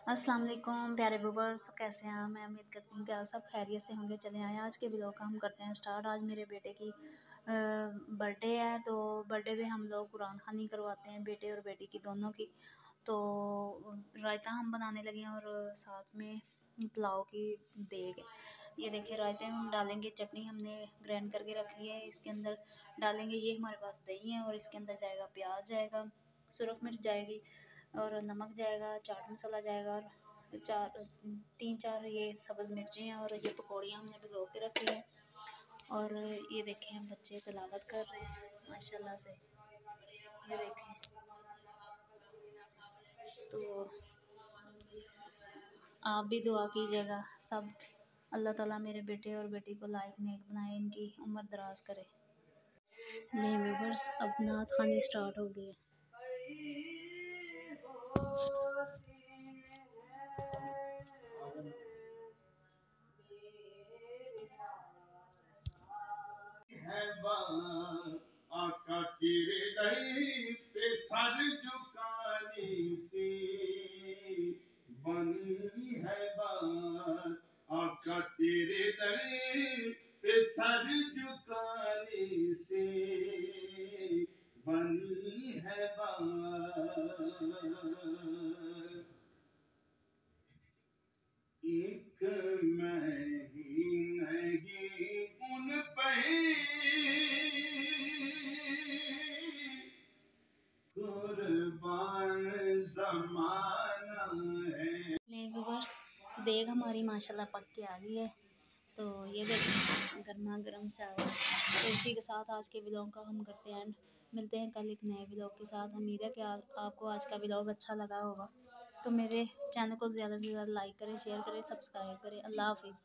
अस्सलाम वालेकुम, प्यारे व्यूवर्स तो कैसे हैं मैं उम्मीद करती हूँ कि आप सब खैरियत से होंगे। चले आए आज के ब्लॉग का, हम करते हैं स्टार्ट आज मेरे बेटे की बर्थडे है तो बर्थडे पे हम लोग कुरान खानी करवाते हैं, बेटे और बेटी की दोनों की। तो रायता हम बनाने लगे हैं और साथ में पुलाव की देग ये देखिए, रायते हम डालेंगे, चटनी हमने ग्राइंड करके रखी है। इसके अंदर डालेंगे, ये हमारे पास दही है और इसके अंदर जाएगा प्याज, जाएगा सुरख मिर्च जाएगी। और नमक जाएगा, चाट मसाला जाएगा और चार, तीन, चार ये सब्ज़ मिर्ची हैं और ये पकौड़ियाँ हमने भिगो के रखी हैं। और ये देखें हम बच्चे तलावत कर रहे हैं, माशाल्लाह से। ये देखें। तो आप भी दुआ कीजिएगा, सब अल्लाह ताला मेरे बेटे और बेटी को लाइक नेक बनाए, इनकी उम्र दराज करे। नहीं व्यूवर्स अब नात खानी स्टार्ट हो गई है। आका तेरे दही पे सर झुकाने से बनी है बात आका तेरे दही देग हमारी माशाल्लाह पक के आ गई है। तो ये देखें गर्मा गर्म चावल। तो इसी के साथ आज के ब्लॉग का हम करते हैं मिलते हैं कल एक नए ब्लॉग के साथ। उम्मीद है कि आ, आपको आज का ब्लॉग अच्छा लगा होगा। तो मेरे चैनल को ज़्यादा से ज़्यादा लाइक करें शेयर करें सब्सक्राइब करें। अल्लाह हाफिज़।